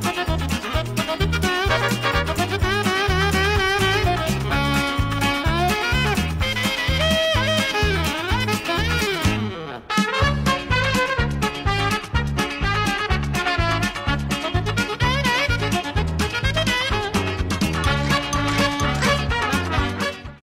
Bye.